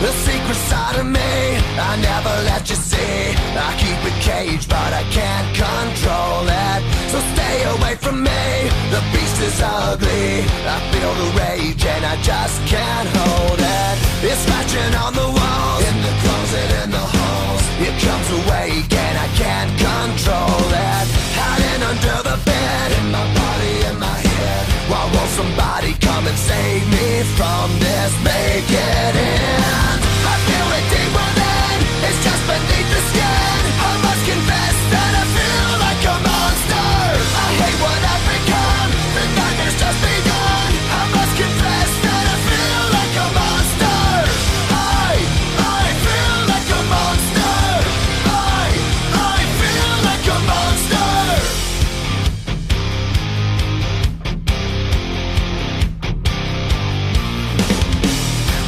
The secret side of me, I never let you see. I keep it caged, but I can't control it. So stay away from me. The beast is ugly. I feel the rage and I just can't hold it. It's scratching on the walls, in the closet, in the halls. It comes awake and I can't control somebody come and save me from this? Make it end.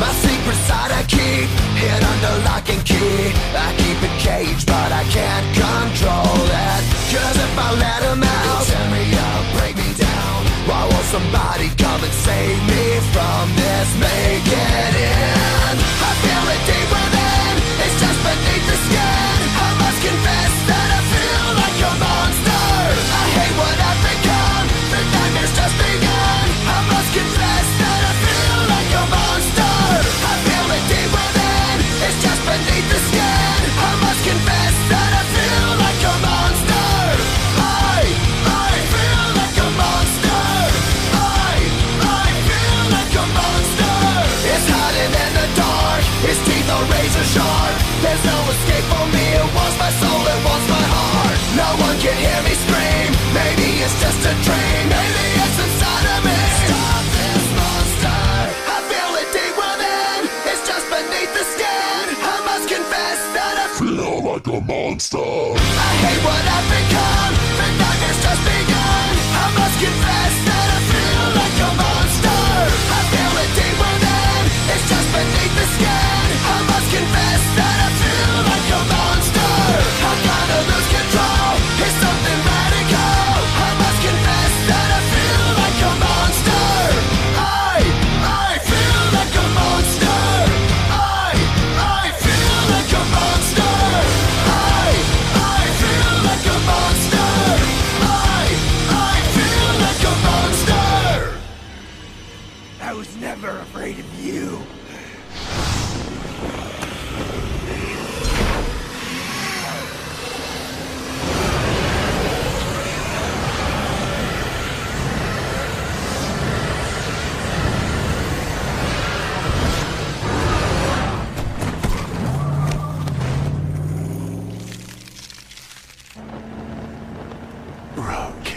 My secret side I keep hid under lock and key. I keep it caged, but I can't control it. Are. There's no escape for me. It wants my soul. It wants my heart. No one can hear me scream. Maybe it's just a dream. Maybe it's inside of me. Stop this monster. I feel it deep within. It's just beneath the skin. I must confess that I Feel like a monster. I hate what afraid of you. Roach.